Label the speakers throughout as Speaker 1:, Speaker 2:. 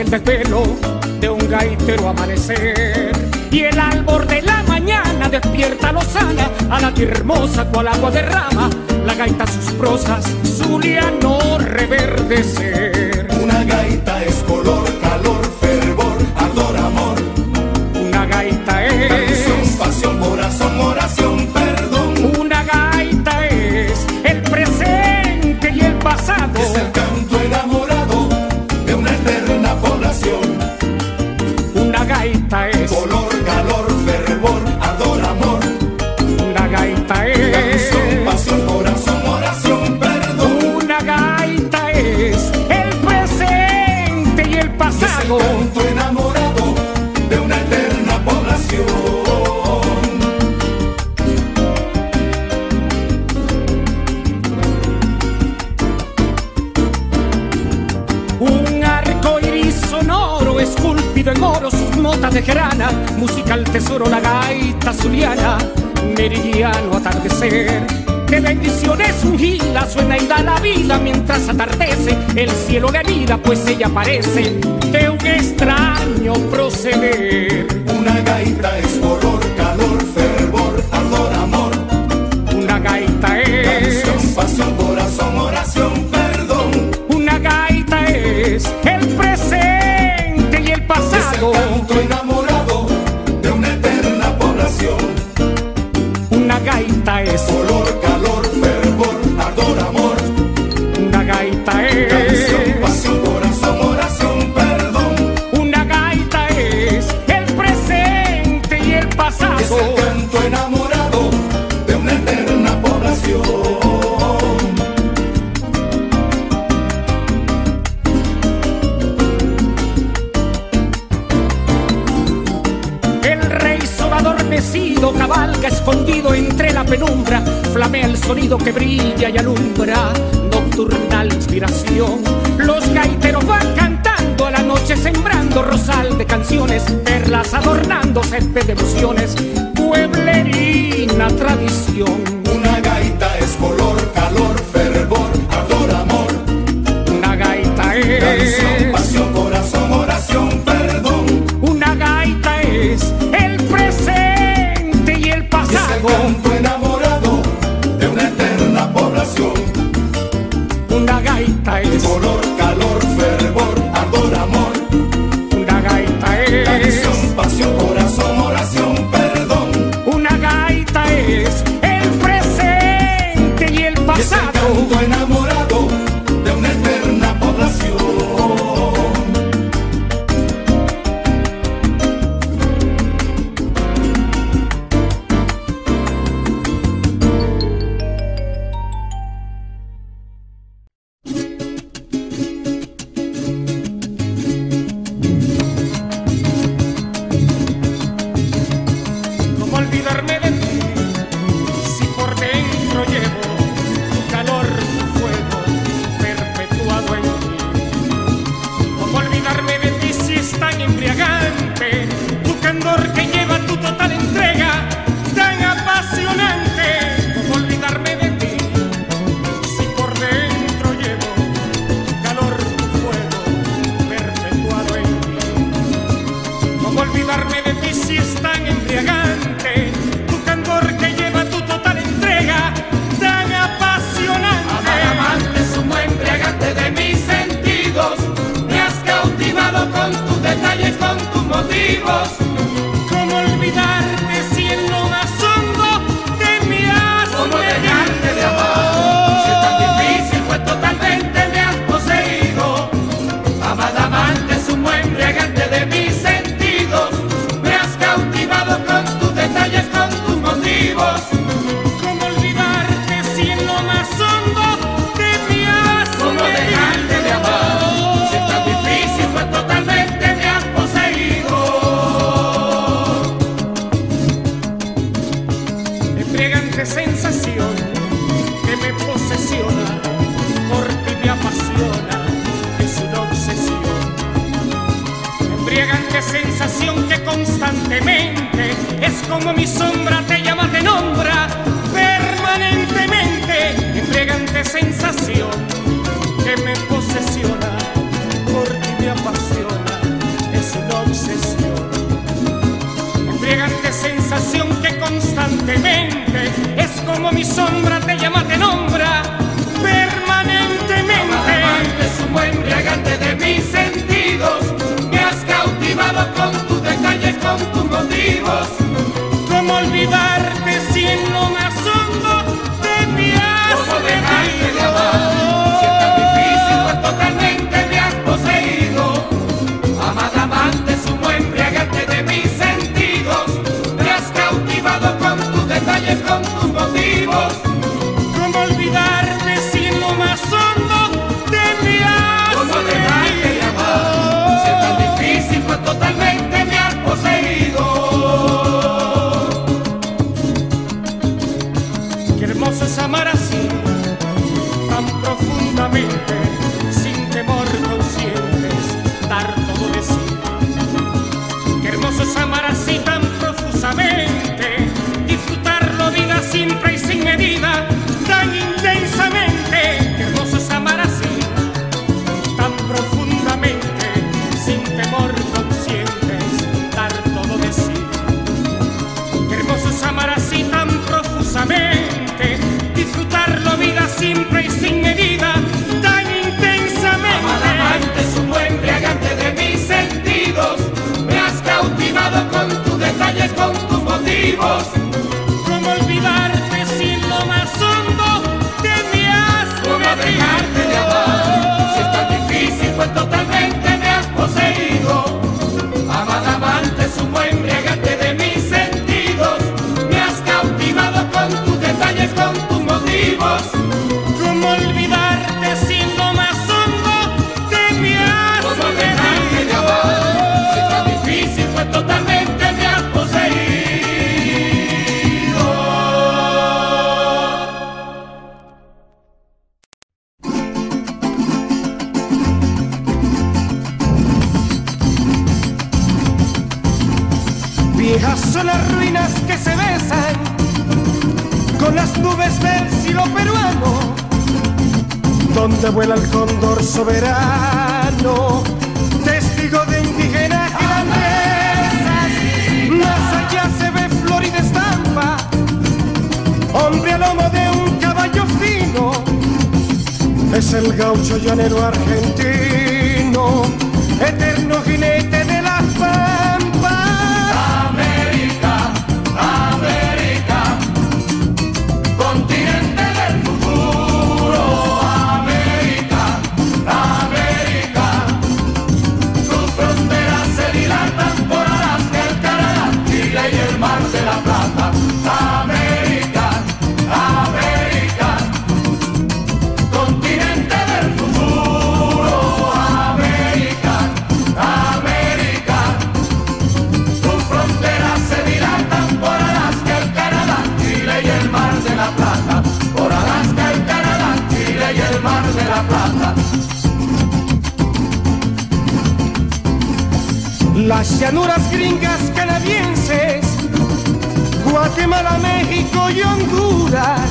Speaker 1: el desvelo de un gaitero amanecer. Y el albor de la mañana despierta lozana a la hermosa cual agua derrama. La gaita sus prosas, Zulia no reverdece. pues ella parece de un extraño proceder. alumbra nocturnal inspiración. Los gaiteros van cantando a la noche, sembrando rosal de canciones, perlas adornando césped de emociones, pueblerina tradición.
Speaker 2: Una gaita es color, calor, fervor, ardor. color.
Speaker 3: motivos.
Speaker 1: constantemente, es como mi sombra te llama, te nombra permanentemente, entregante sensación que me posesiona, porque me apasiona, es una obsesión. Entregante sensación que constantemente, es como mi sombra te llama, te nombra permanentemente,
Speaker 3: es un buen de mis sentidos, me has cautivado
Speaker 4: con tu olvidaron tus motivos.
Speaker 3: ¿Cómo olvidar? el gaucho llanero argentino. las llanuras gringas canadienses, Guatemala, México y Honduras,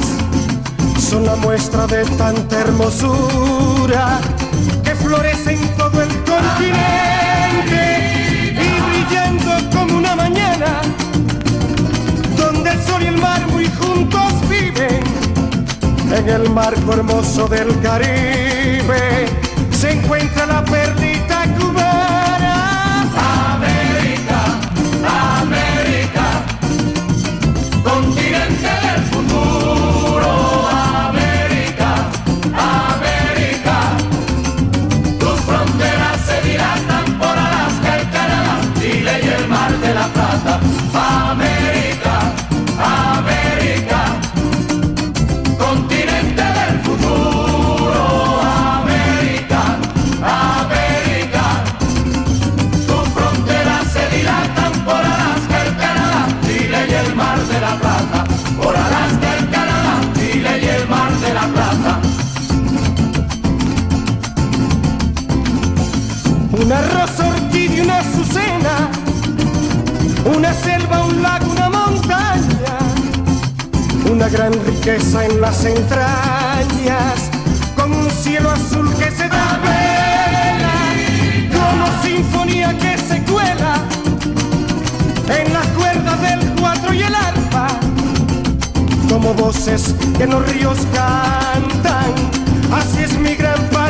Speaker 3: son la muestra de tanta hermosura que florece en todo el continente y brillando como una mañana, donde el sol y el mar muy juntos viven, en el marco hermoso del Caribe. Se encuentra la perla gran riqueza en las entrañas, con un cielo azul que se da vela, como sinfonía que se cuela en las cuerdas del cuatro y el arpa, como voces que los ríos cantan, así es mi gran paz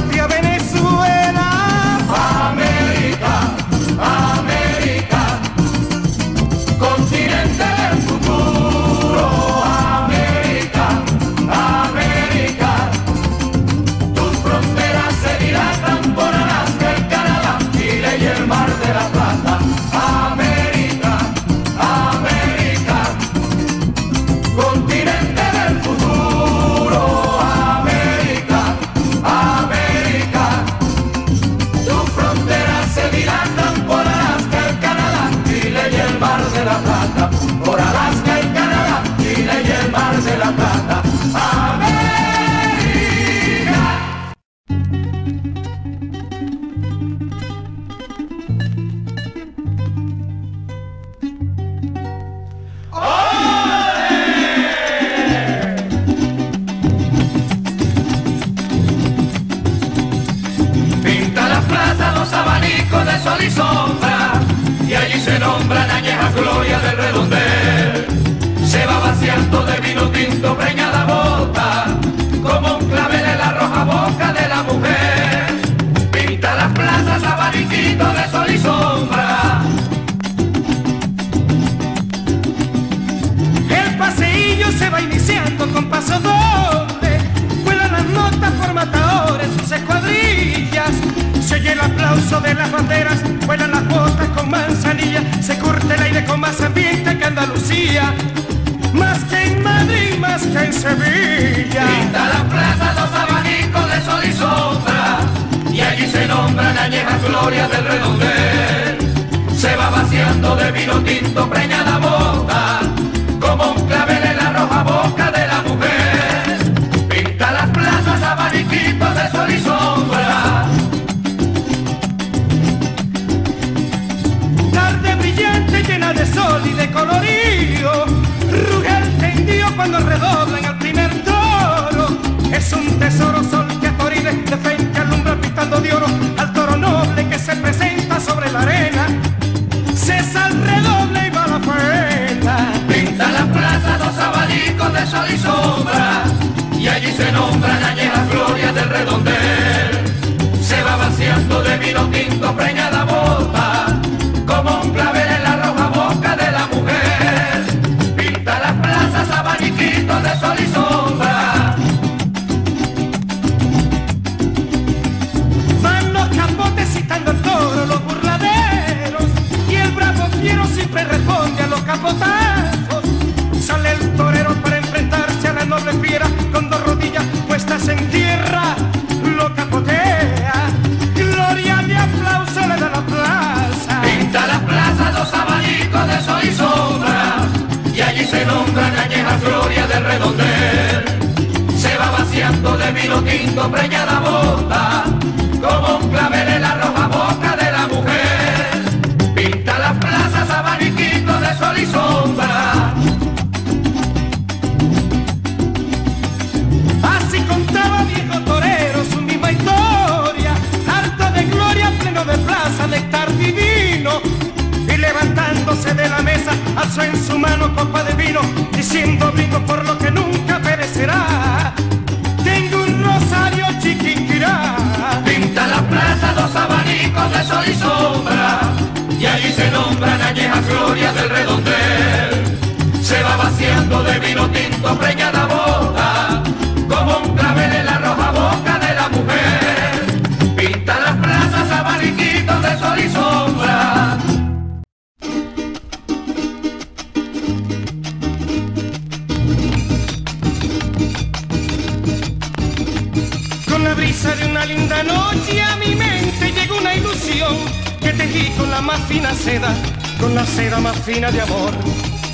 Speaker 3: preñada
Speaker 4: bota, como un clavel en la roja boca de la mujer. Pinta las plazas avaricito de sol y sombra. El paseillo se va iniciando con paso doble, vuelan las notas por
Speaker 1: sus escuadrillas. Se oye el aplauso de las banderas, vuelan las botas con manzanilla, se curte el aire con más ambiente que Andalucía. Más que en Madrid, más que en Sevilla.
Speaker 3: Pinta la plaza dos abanicos de sol y sombra, y allí se nombran añejas glorias del redondel. Se va vaciando de vino tinto preñada boca, como un clavel en la roja boca
Speaker 1: cuando redoblan al primer toro. Es un tesoro sol que atoride de frente alumbra pintando de oro al toro noble que se presenta sobre la arena. Cesa el redoble y va la faena.
Speaker 3: Pinta la plaza dos abanicos de sol y sombra, y allí se nombran añejas glorias del redondel. Se va vaciando de vino tinto preñada bota, abaniquitos de sol y sombra.
Speaker 1: Van los capotes citando el toro, los burladeros Y el bravo fiero siempre responde a los capotazos
Speaker 3: Se va vaciando de vino tinto preñada bota, como un clavel en la roja boca de la mujer. Pinta las plazas abaniquitos de sol y sombra.
Speaker 1: Así contaba viejo torero su misma historia, harto de gloria, pleno de plaza, néctar divino. Y levantándose de la mesa, alzó en su mano copa de vino, diciendo brindo por lo que nunca perecerá. Tengo un rosario chiquinquirá.
Speaker 3: Pinta la plaza dos abanicos de sol y sombra, y allí se nombran añejas glorias del redondel. Se va vaciando de vino tinto preñada boca,
Speaker 1: seda más fina de amor.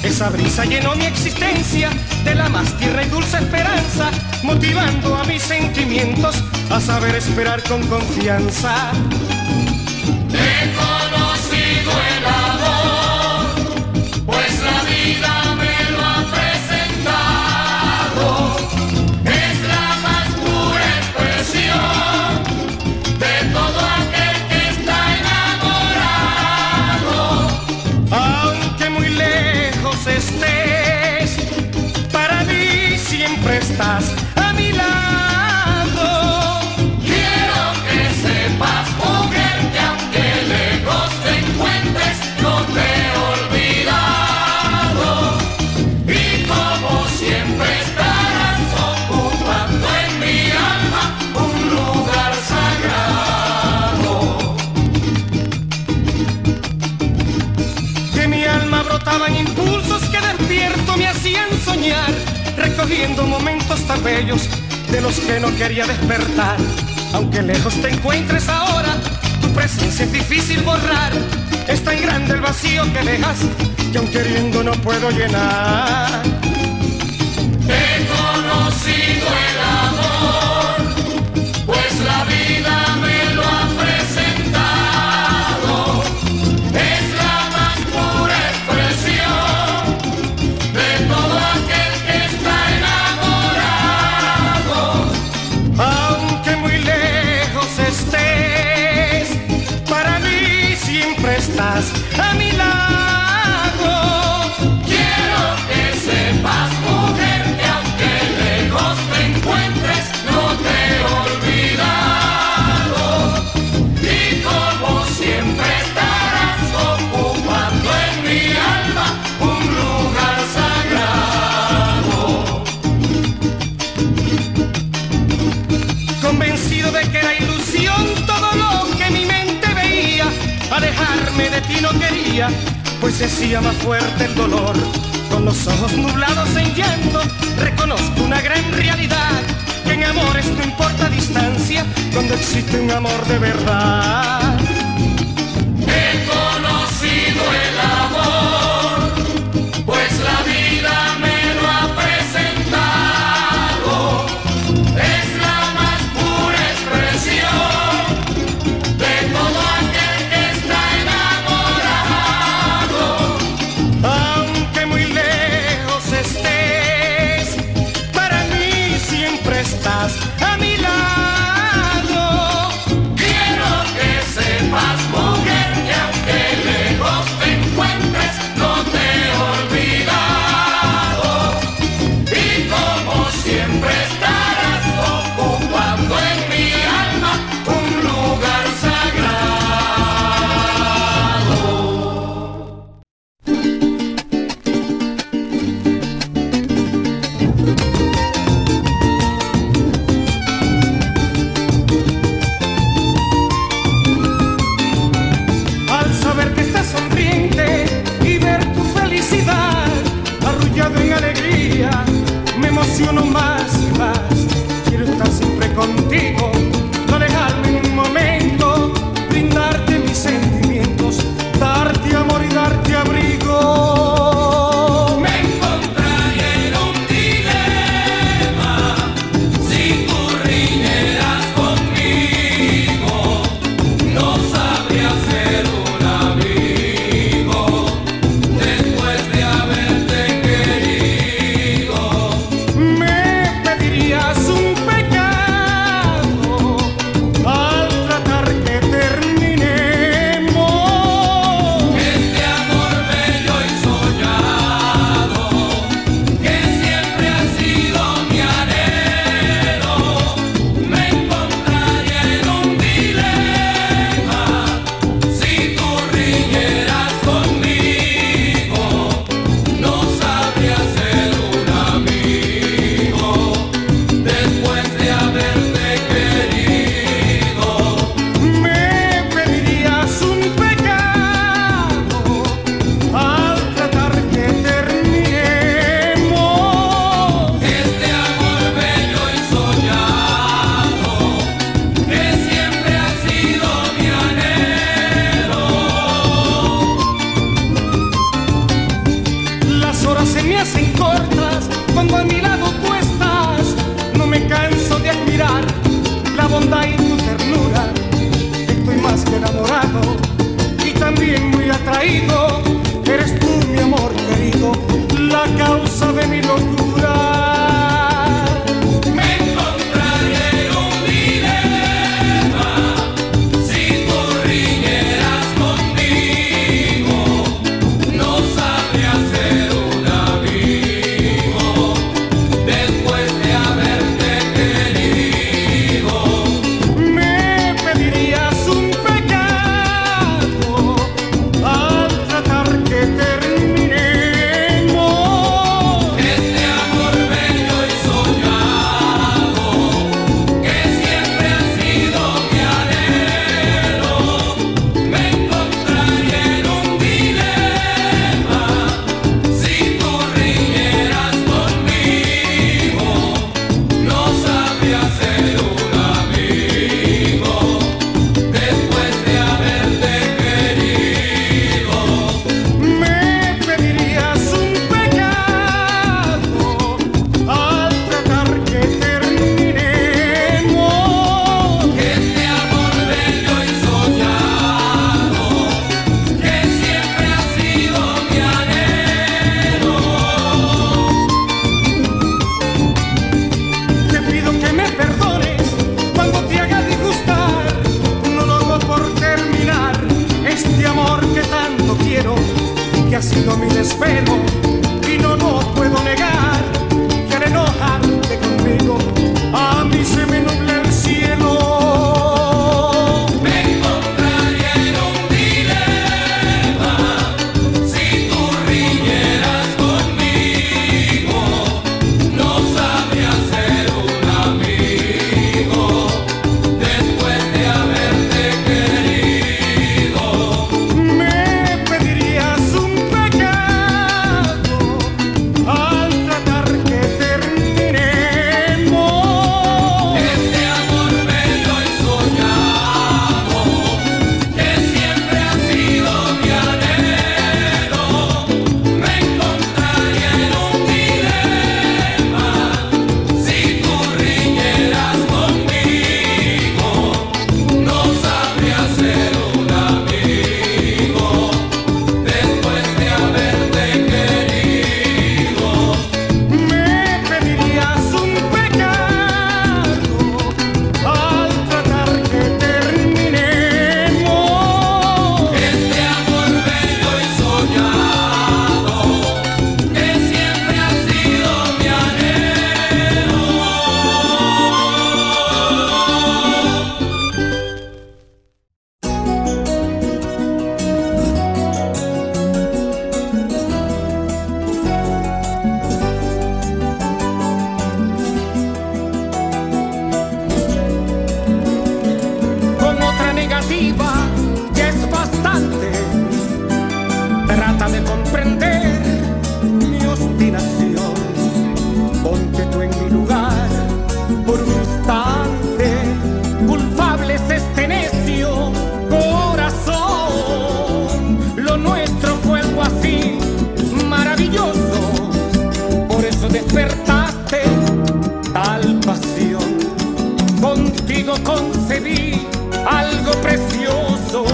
Speaker 1: Esa brisa llenó mi existencia de la más tierna y dulce esperanza, motivando a mis sentimientos a saber esperar con confianza.
Speaker 3: He conocido el amor, pues la vida de
Speaker 1: los que no quería despertar. Aunque lejos te encuentres ahora, tu presencia es difícil borrar. Es tan grande el vacío que dejas que aun queriendo no puedo llenar.
Speaker 3: He conocido el amor, pues se hacía más fuerte el dolor. Con los ojos nublados en llanto, reconozco una gran realidad, que en amores no importa distancia, cuando existe un amor de verdad.
Speaker 1: si uno más y
Speaker 3: más. Quiero estar siempre contigo.
Speaker 1: Contigo concebí algo precioso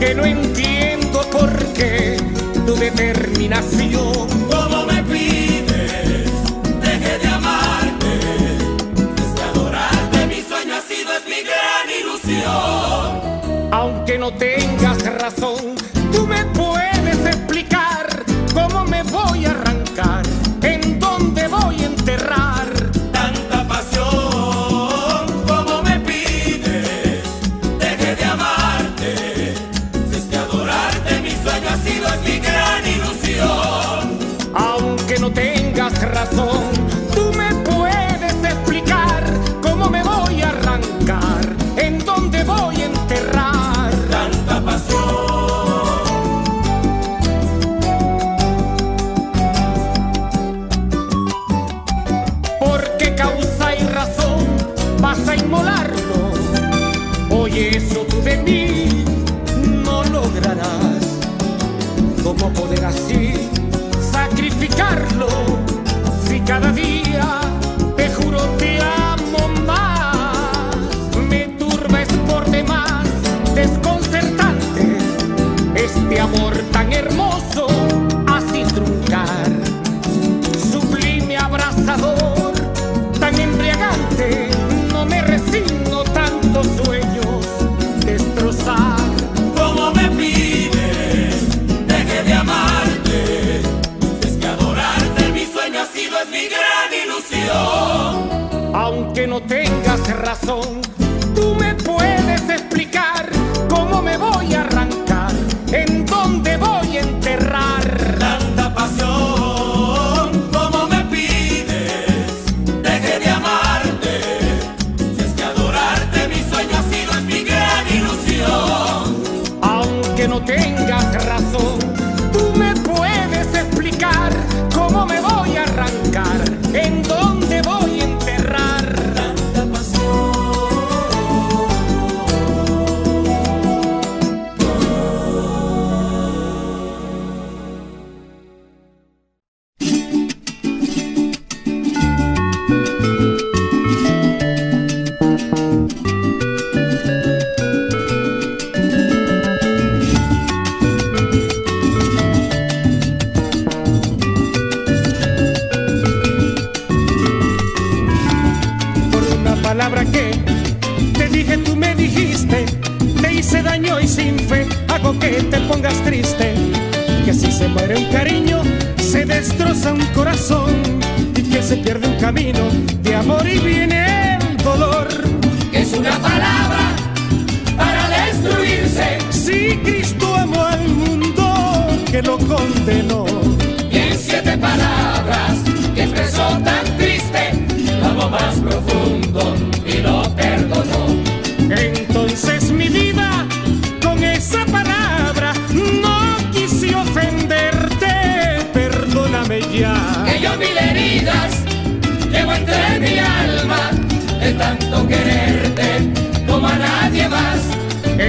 Speaker 1: que no entiendo por qué tu determinación.
Speaker 3: Como me pides, deje de amarte. Es que adorarte mi sueño ha sido, es mi gran ilusión.
Speaker 1: Aunque no tengas razón, tú me puedes explicar cómo me tengas razón,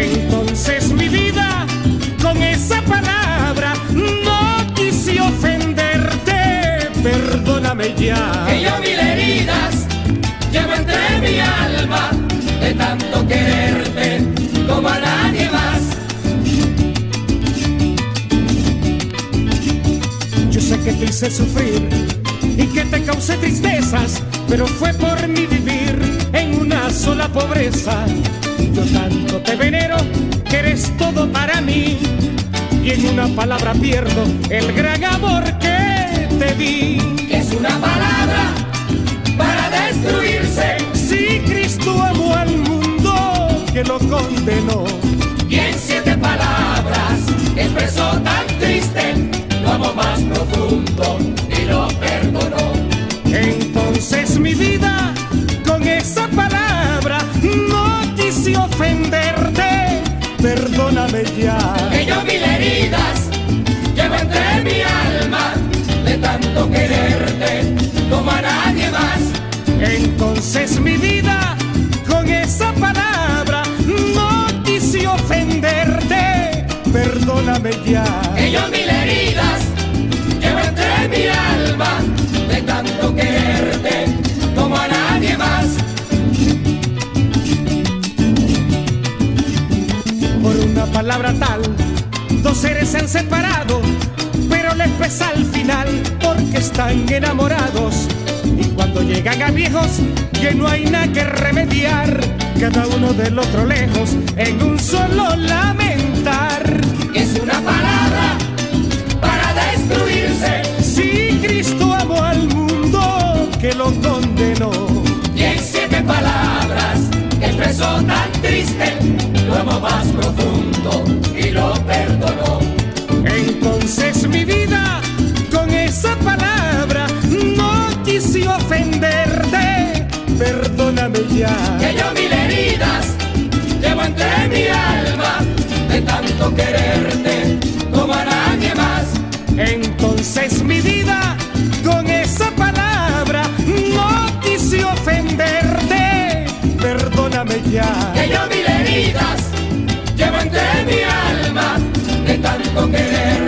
Speaker 1: Entonces mi vida con esa palabra no quise ofenderte, perdóname ya.
Speaker 3: Que yo mil heridas llevo entre mi alma de tanto quererte como a nadie más. Yo
Speaker 1: sé que te hice sufrir y que te causé tristezas, pero fue por mi vivir en una sola pobreza. Yo tanto te venero que eres todo para mí y en una palabra pierdo el gran amor que te di.
Speaker 3: Es una palabra para destruirse.
Speaker 1: Si Cristo amó al mundo que lo condenó.
Speaker 3: Y en siete palabras expresó tan triste, lo amo más profundo y lo perdonó.
Speaker 1: Entonces mi vida ya.
Speaker 3: Que yo mil heridas llevo entre mi alma de tanto quererte como a nadie más.
Speaker 1: Entonces mi vida con esa palabra no quise ofenderte, perdóname ya.
Speaker 3: Que yo mil heridas llevo entre mi saber palabra tal, dos seres se han
Speaker 1: separado, pero les pesa al final porque están enamorados. Y cuando llegan a viejos, que no hay nada que remediar, cada uno del otro lejos, en un solo lamentar.
Speaker 3: Es una palabra para destruirse.
Speaker 1: Si Cristo amó al mundo, que lo condenó.
Speaker 3: Y en siete palabras, que expresó tan triste, lo amo más profundo y lo perdonó.
Speaker 1: Entonces mi vida con esa palabra no quise ofenderte. Perdóname ya.
Speaker 3: Que yo mil heridas llevo entre mi alma de tanto quererte como a nadie más.
Speaker 1: Entonces mi vida con esa palabra no quise ofenderte. Perdóname ya.
Speaker 3: Que yo mil heridas tanto.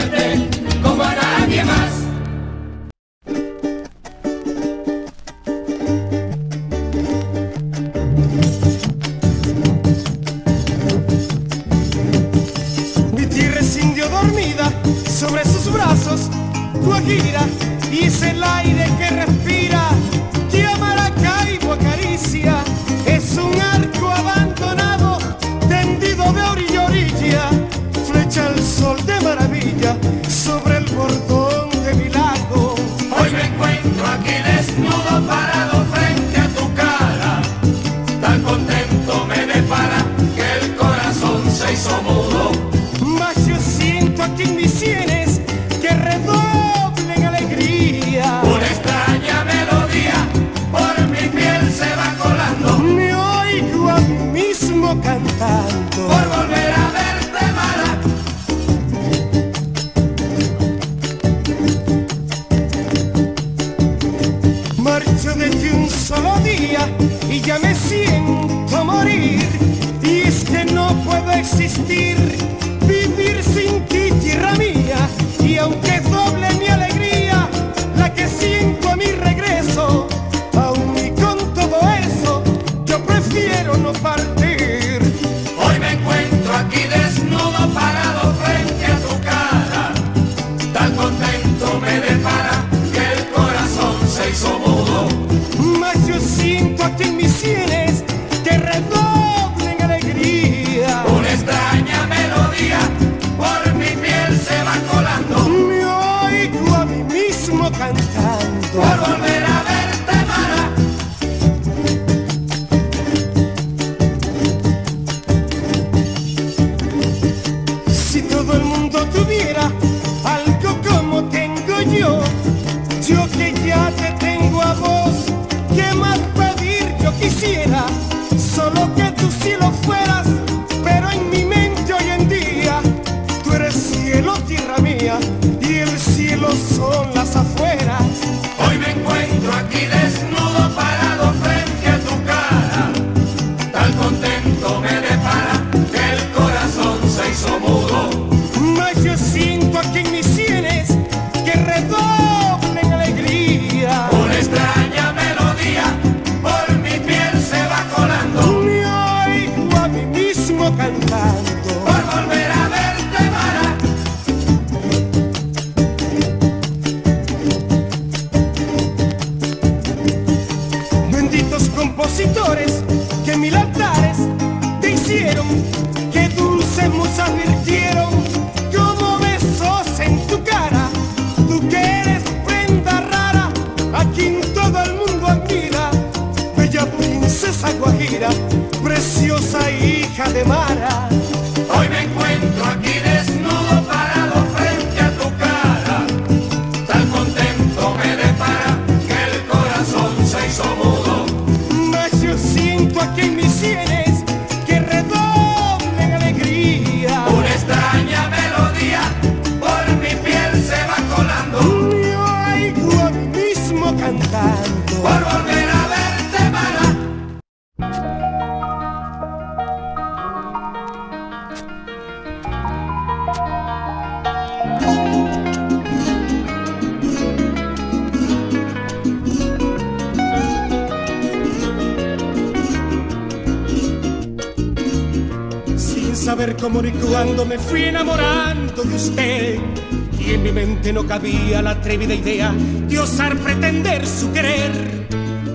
Speaker 1: Atrevida idea de osar pretender su querer.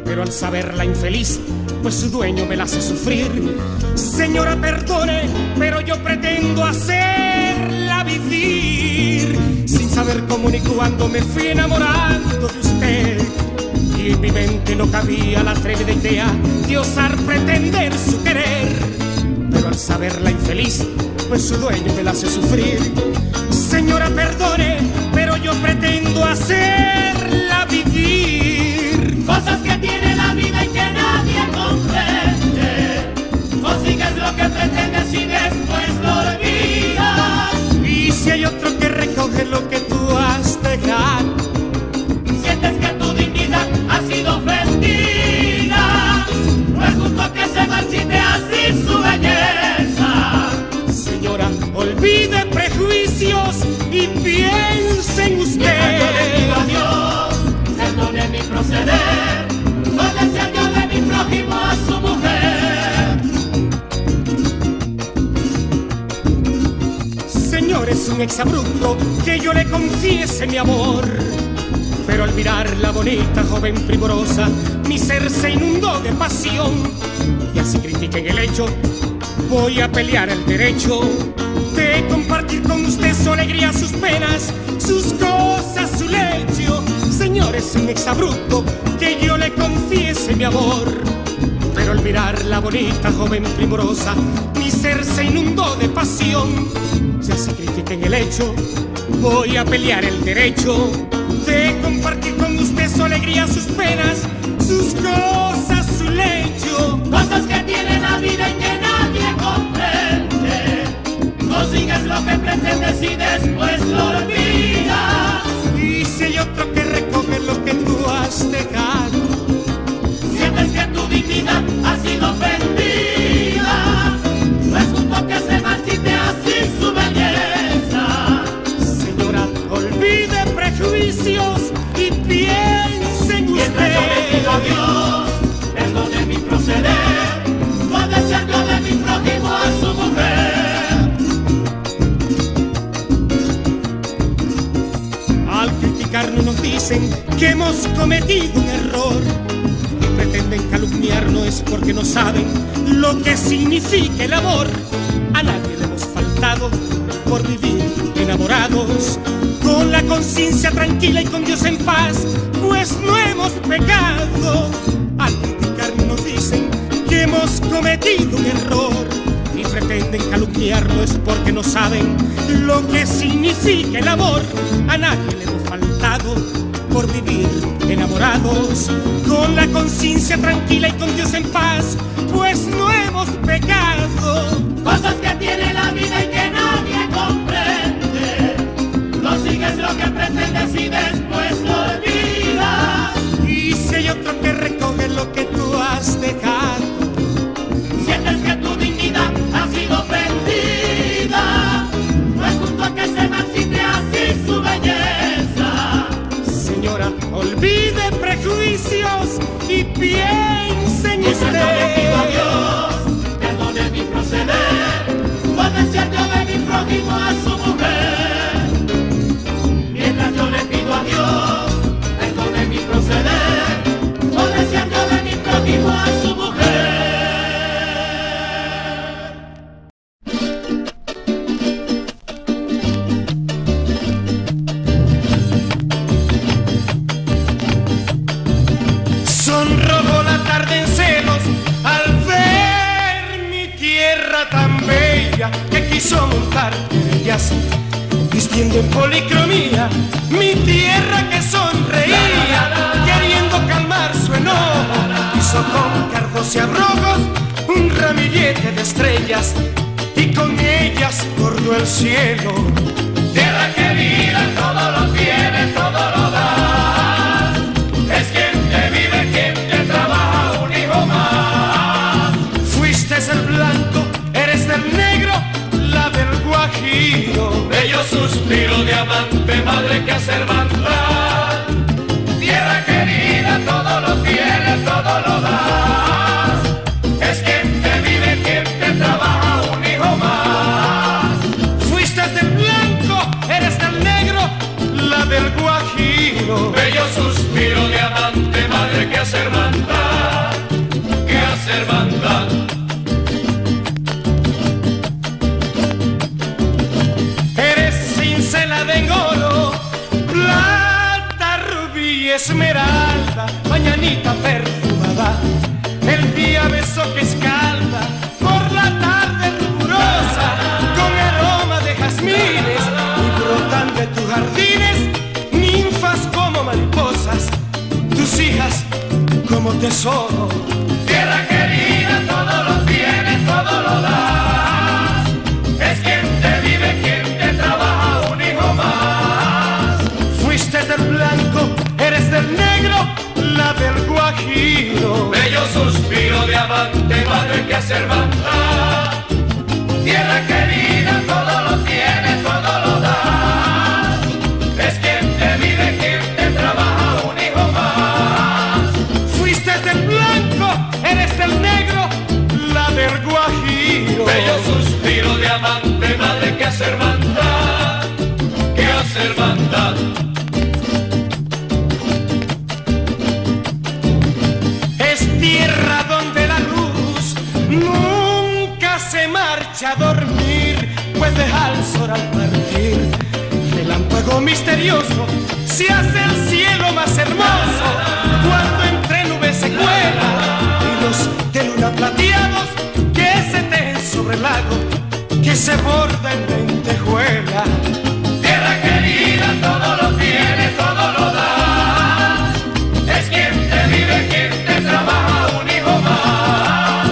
Speaker 1: Pero al saberla infeliz, pues su dueño me la hace sufrir. Señora, perdone, pero yo pretendo hacerla vivir. Sin saber cómo ni cuándo me fui enamorando de usted. Y en mi mente no cabía la atrevida idea de osar pretender su querer pero al saberla infeliz, pues su dueño me la hace sufrir. Señora, perdone, hacerla vivir.
Speaker 3: Cosas que tiene la vida y que nadie comprende. Consigues lo que pretendes y después lo olvidas.
Speaker 1: Y si hay otro que recoge lo que
Speaker 3: deseo de mi prójimo a su mujer.
Speaker 1: Señor, es un exabrupto que yo le confiese mi amor. Pero al mirar la bonita joven primorosa, mi ser se inundó de pasión. Y así critiquen el hecho, voy a pelear el derecho de compartir con usted su alegría, sus penas, sus cosas. Es un exabrupto que yo le confiese mi amor. Pero al mirar la bonita joven primorosa, mi ser se inundó de pasión. Si así critiquen el hecho, voy a pelear el derecho de compartir con usted su alegría, sus penas, sus cosas, su lecho.
Speaker 3: Cosas que tiene la vida y que nadie comprende. Consigues lo que pretendes y después Sientes que tu dignidad ha sido ofendida.
Speaker 1: Lo que significa el amor. A nadie le hemos faltado por vivir enamorados, con la conciencia tranquila y con Dios en paz, pues no hemos pecado. Al criticarnos nos dicen que hemos cometido un error y pretenden calumniarlo es porque no saben lo que significa el amor. A nadie le hemos faltado por vivir enamorados, con la conciencia tranquila y con Dios en paz, pues no hemos pecado.
Speaker 3: Cosas que tiene la vida y que nadie comprende. Consigues lo que pretendes y después lo olvidas.
Speaker 1: Y si hay otro que recoge lo que tú has dejado,
Speaker 3: Sientes que tu dignidad ha sido ofendida. No es justo que se marchite así su belleza.
Speaker 1: señora, olvide prejuicios y piense en usted.
Speaker 3: Dios. Yo de mi prójimo a su mujer. Mientras yo le pido a Dios, perdone mi proceder. Yo de mi prójimo a su mujer.
Speaker 1: Sonrojó la tarde en tan bella que quiso montar ellas vistiendo en policromía mi tierra que sonreía queriendo calmar su enojo. Hizo con cardos y abrojos un ramillete de estrellas y con ellas bordó el cielo.
Speaker 3: Tierra todo lo suspiro de amante, madre que hacer banda. que escalda por la tarde rumorosa con aroma de jazmines y brotan de tus jardines ninfas
Speaker 1: como
Speaker 3: mariposas, tus hijas como tesoro. Tierra querida, todo lo tienes, todo lo das. Es quien te vive, quien te trabaja, un hijo más.
Speaker 1: Fuiste del blanco, eres del negro, la del guajiro
Speaker 3: que hacer.
Speaker 1: Relámpago misterioso se hace el cielo más hermoso cuando entre nubes se cuela y los de luna plateados que se tejen sobre el lago que se borda en lentejuela.
Speaker 3: Tierra querida, todo lo tiene, todo lo das. Es quien te vive, quien te trabaja, un hijo más.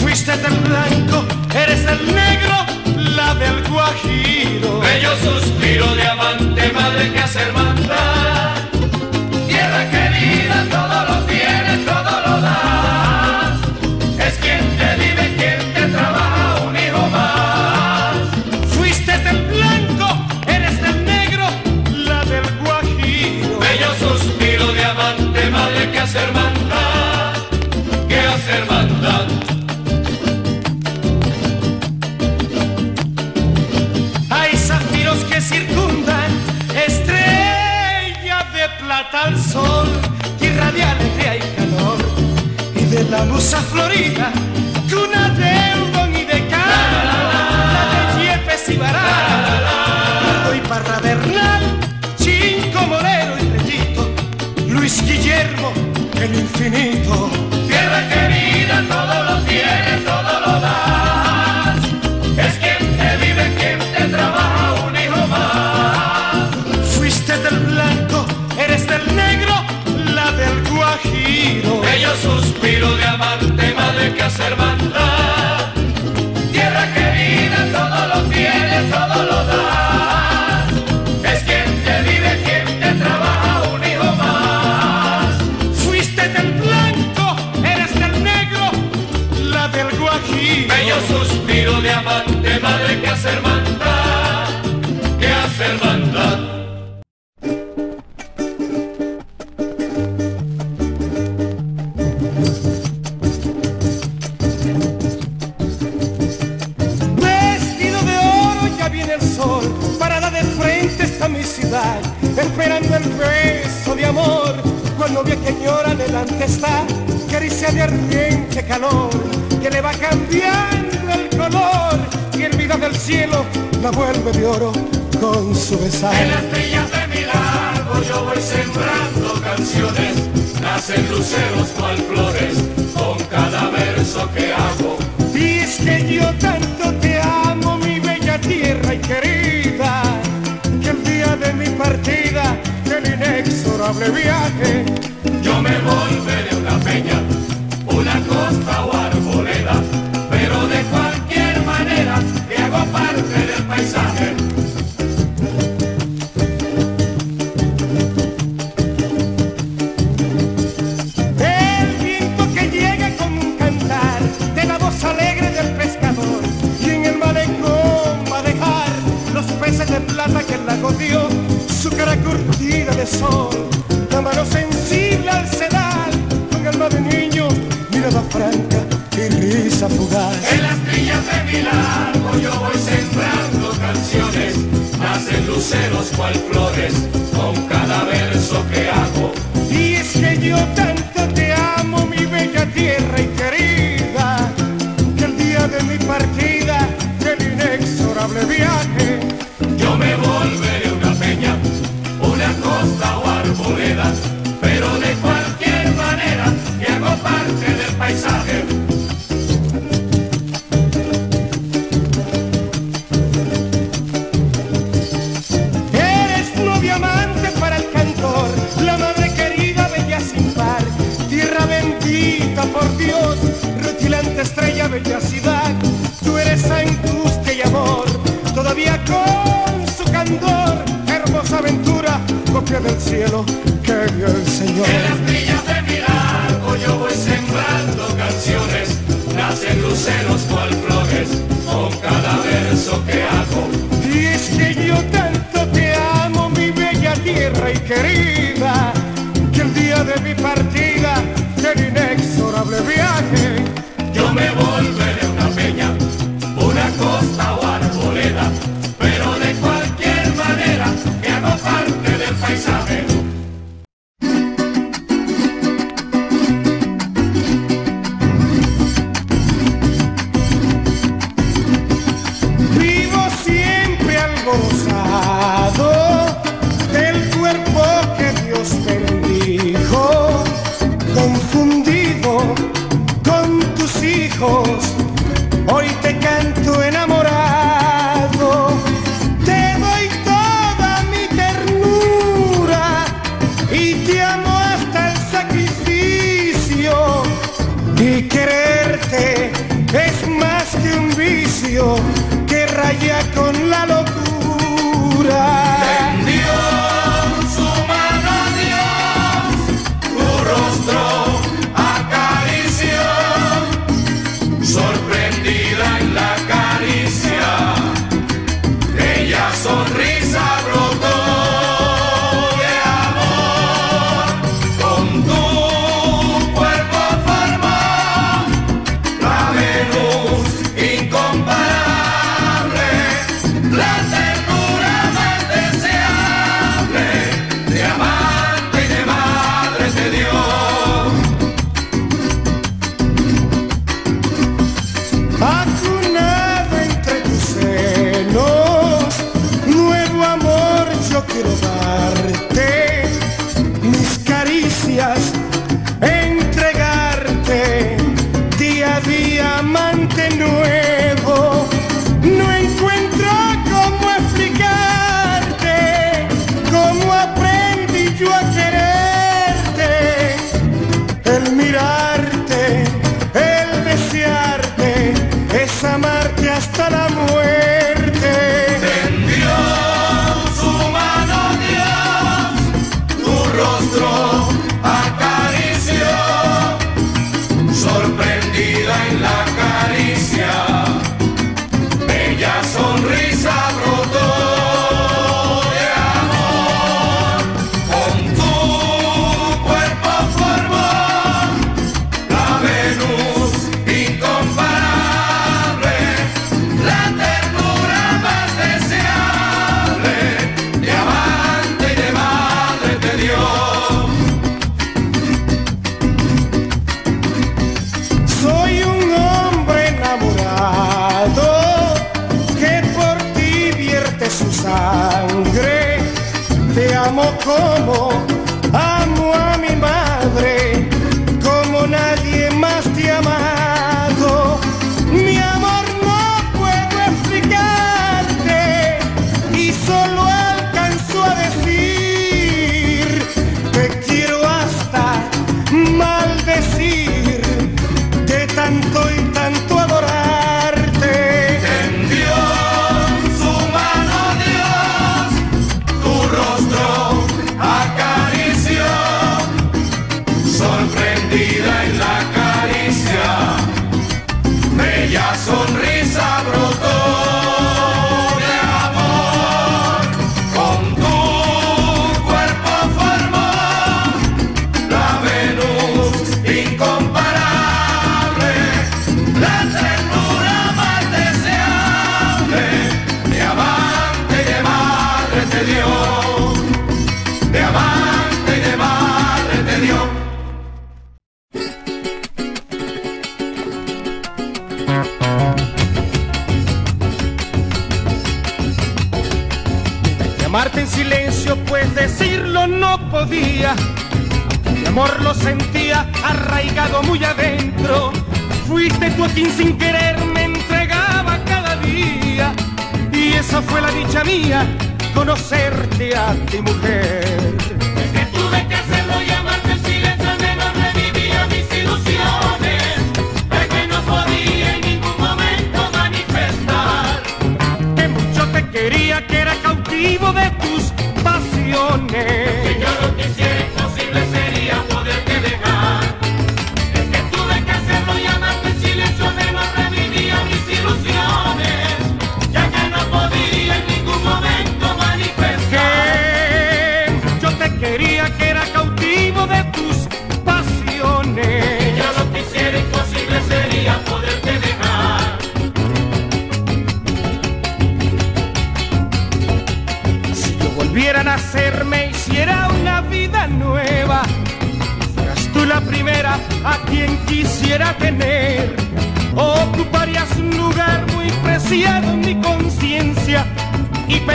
Speaker 1: Fuiste del blanco, eres del negro, guajiro.
Speaker 3: Bello suspiro de amante, madre que hacer manda.
Speaker 1: La musa florida, cuna de udon y de cara, la de Yepes y Bará, y Parra Bernal, Chinco Moreno y Reyito, Luis Guillermo, el infinito.
Speaker 3: Suspiro de amante, madre que hacer manda. Tierra querida, todo lo tienes, todo lo das. Es quien te vive, quien te trabaja, un hijo más.
Speaker 1: Fuiste del blanco, eres del negro, la del guajiro.
Speaker 3: Bello suspiro de amante, madre que hacer manda.
Speaker 1: Calor, que le va cambiando el color, y en vida del cielo la vuelve de oro con su besar.
Speaker 3: En las villas de mi lago yo voy sembrando canciones, nacen luceros cual flores, con cada verso que hago.
Speaker 1: Y es que yo tanto te amo, mi bella tierra y querida, que el día de mi partida, del inexorable viaje,
Speaker 3: Yo me volveré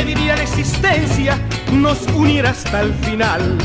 Speaker 1: y pediría la existencia nos uniera hasta el final.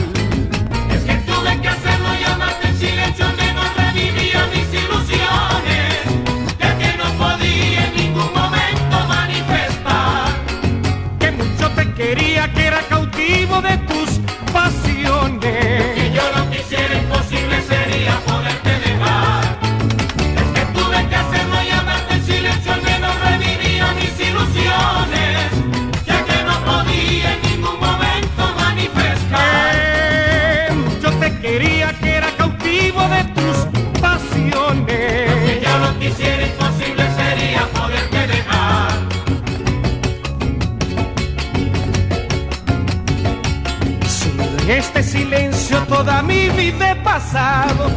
Speaker 3: Quisiera, imposible sería poderte dejar.
Speaker 1: Solo en este silencio toda mi vida he pasado.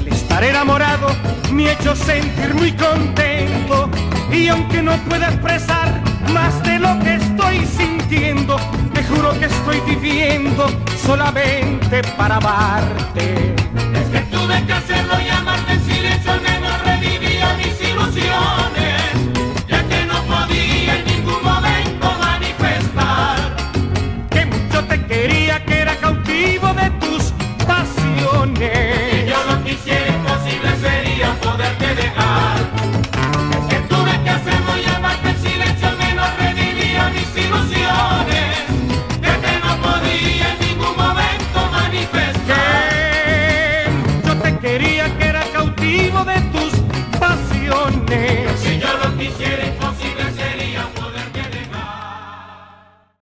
Speaker 1: El estar enamorado me ha hecho sentir muy contento. Y aunque no pueda expresar más de lo que estoy sintiendo, te juro que estoy viviendo solamente para amarte.